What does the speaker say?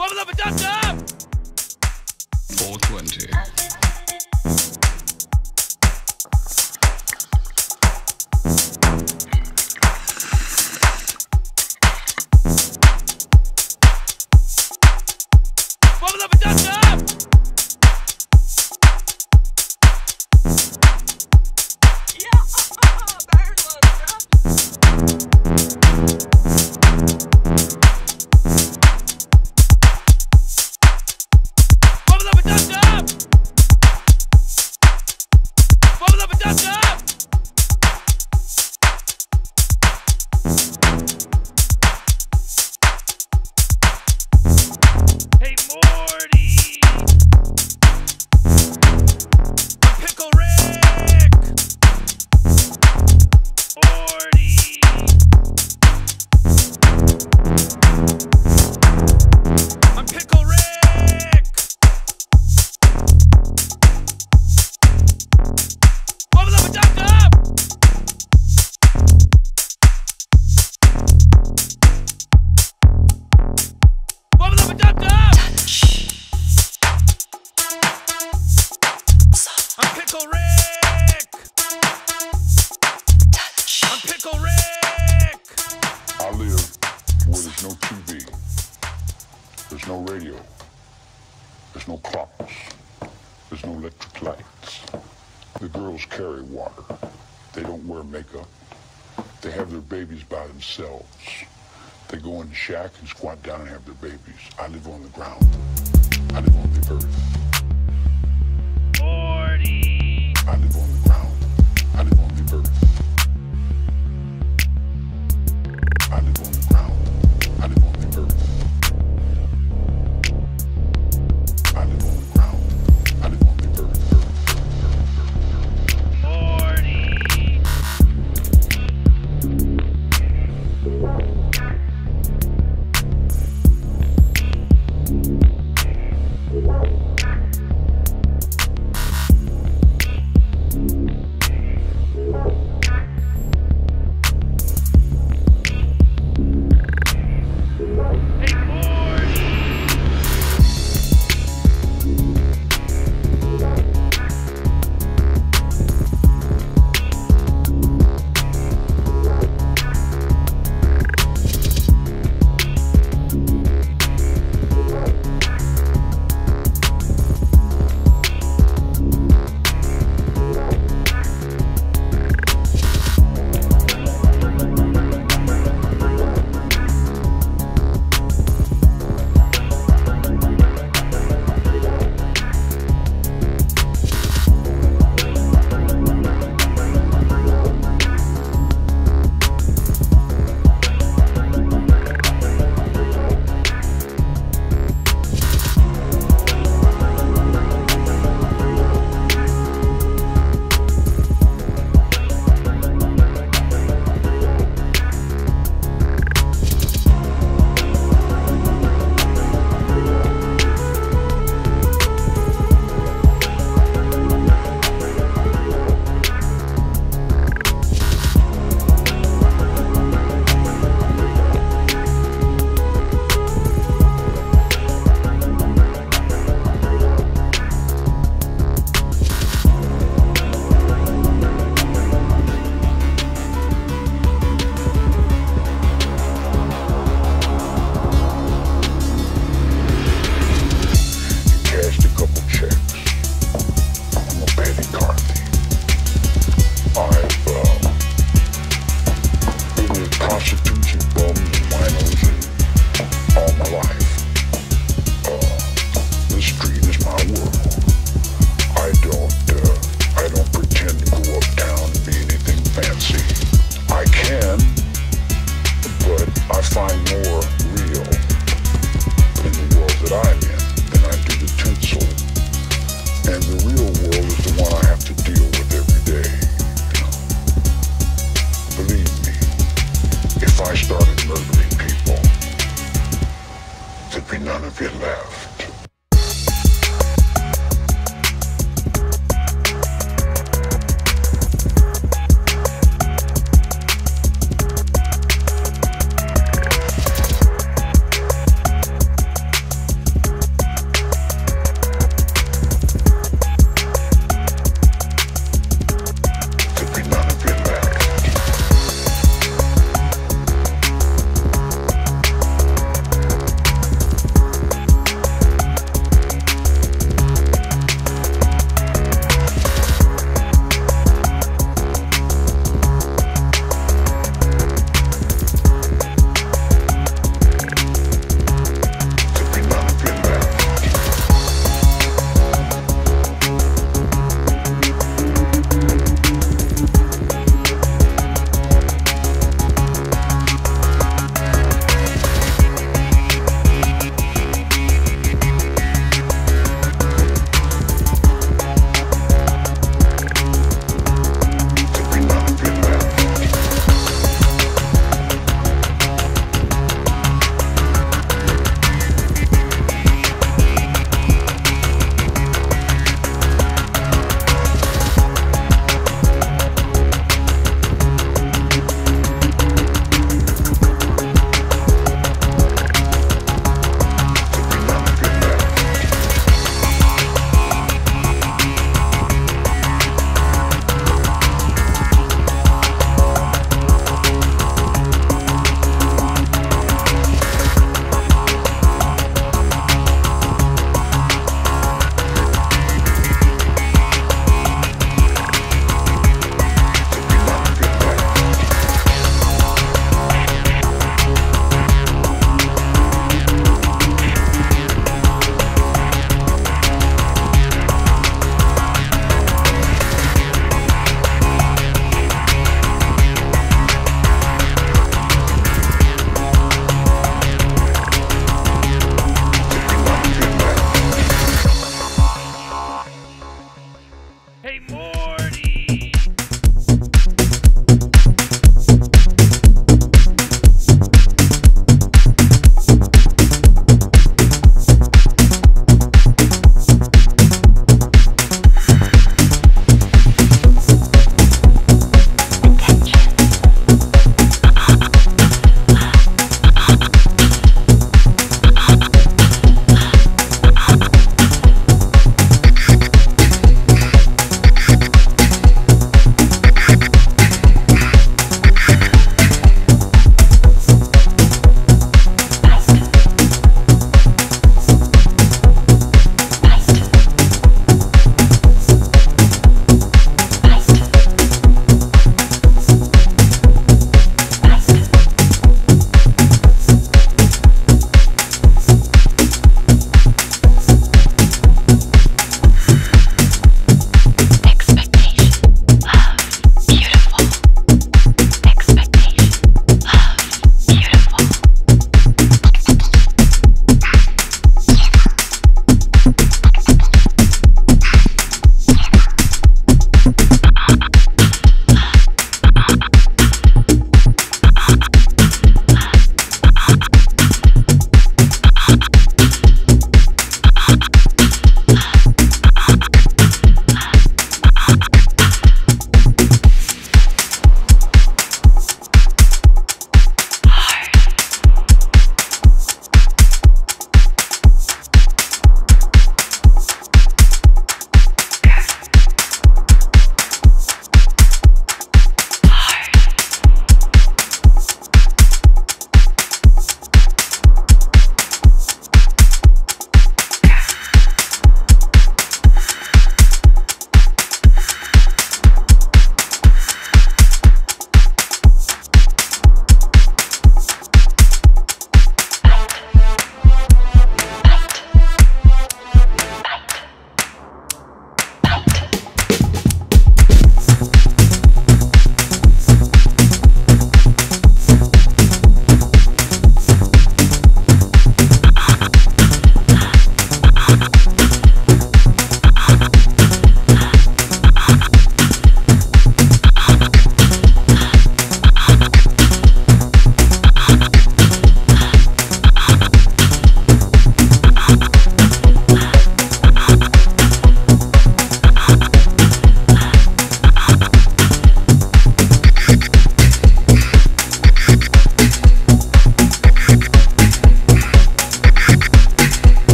मामला पचास साहब 420 Gracias. girls carry water. They don't wear makeup. They have their babies by themselves. They go in the shack and squat down and have their babies. I live on the ground. I live on the earth.